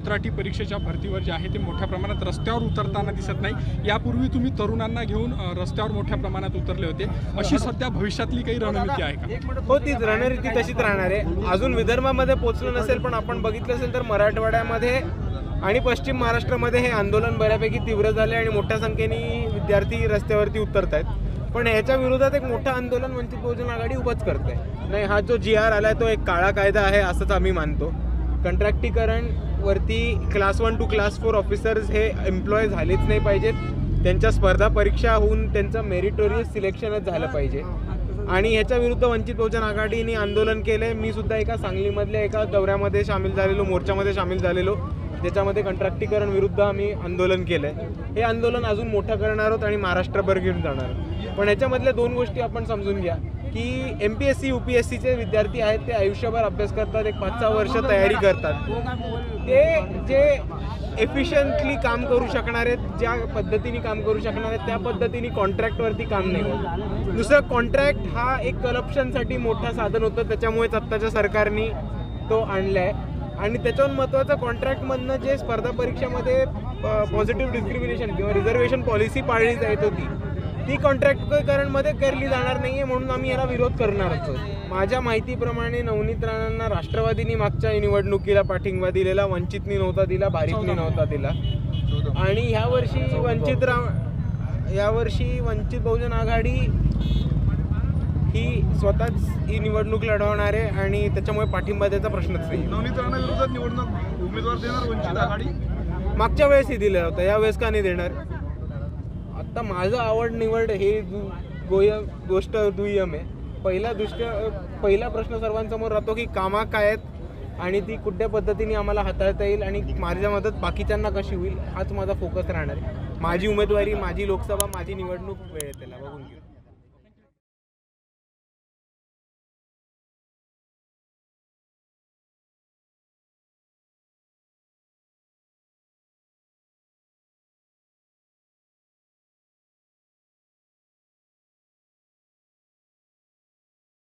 कंत्राटी परीक्षेच्या भरतीवर जे आहे ते मोठ्या प्रमाणात रस्त्यावर उतरताना दिसत नाही. यापूर्वी तुम्ही तरुणांना घेऊन रस्त्यावर मोठ्या प्रमाणात उतरले होते. अशी सध्या भविष्यातली काही रणनीती आहे का? हो तीच रणनीती तशीच राहणार आहे. अजून विदर्भामध्ये पोचलं नसेल पण आपण बघितलं असेल तर मराठवाड्यामध्ये आणि पश्चिम महाराष्ट्रामध्ये हे आंदोलन बऱ्यापैकी तीव्र झाले आणि मोठ्या संख्येने विद्यार्थी रस्त्यावरती उतरत आहेत पण ह्याच्या विरोधात एक मोठं आंदोलन वंचित बहुजन आघाडी उभंच करते नाही हा जो जी आर आलाय तो एक काळा कायदा आहे असंच आम्ही मानतो. कंट्रॅक्टीकरण वरती class one two class four officers हे एम्प्लॉय झालेच नाही पाहिजेत. त्यांच्या स्पर्धा परीक्षा होऊन त्यांचं मेरिटोरियस सिलेक्शनच झालं पाहिजे. आणि ह्याच्या विरुद्ध वंचित बहुजन आघाडीने आंदोलन केलंय. मी सुद्धा एका सांगलीमधल्या एका दौऱ्यामध्ये सामील झालेलो मोर्चामध्ये सामील झालेलो. ज्याच्यामध्ये कंट्रॅक्टीकरण विरुद्ध आम्ही आंदोलन केलंय. हे आंदोलन अजून मोठं करणार आहोत आणि महाराष्ट्रभर घेऊन जाणार आहोत. पण ह्याच्यामधल्या दोन गोष्टी आपण समजून घ्या की M P S C U P S सीचे विद्यार्थी आहेत ते आयुष्यभर अभ्यास करतात एक पाच सहा वर्ष तयारी करतात. ते जे एफिशियंटली काम करू शकणार आहेत ज्या पद्धतीने काम करू शकणार आहेत त्या पद्धतीने कॉन्ट्रॅक्टवरती काम नाही होत. दुसरं कॉन्ट्रॅक्ट हा एक करप्शनसाठी मोठा साधन होतं. त्याच्यामुळेच आत्ताच्या सरकारने तो आणलाय. आणि त्याच्यावर महत्त्वाचं कॉन्ट्रॅक्टमधनं जे स्पर्धा परीक्षेमध्ये पॉझिटिव्ह डिस्क्रिमिनेशन किंवा रिझर्वेशन पॉलिसी पाळली जात होती ती कॉन्ट्रॅक्टकरणमध्ये केली जाणार नाही आहे म्हणून आम्ही याला विरोध करणार आहोत. माझ्या माहितीप्रमाणे नवनीत राणांना राष्ट्रवादीनी मागच्या निवडणुकीला पाठिंबा दिलेला वंचितनी नव्हता दिला भारिकनी नव्हता दिला. आणि ह्या वर्षी वंचित राव यावर्षी वंचित बहुजन आघाडी ही स्वतःच ही निवडणूक लढवणार आहे आणि त्याच्यामुळे पाठिंबा द्यायचा प्रश्नच नाही नवनीत राणा विरोधात निवडणूक उमेदवार देणार वंचित आघाडी? मागच्या वेळेसही दिलं होतं या वेळेस का नाही देणार? आता माझं आवड निवड हे दु- गोय गोष्ट दुय्यम आहे. पहिला दृष्ट्या पहिला प्रश्न सर्वांसमोर राहतो की कामा काय आहेत आणि ती कुठल्या पद्धतीने आम्हाला हाताळता येईल आणि माझ्या मदत बाकीच्यांना कशी होईल हाच माझा फोकस राहणार आहे. माझी उमेदवारी माझी लोकसभा माझी निवडणूक वेळ त्याला. बघून घेऊ.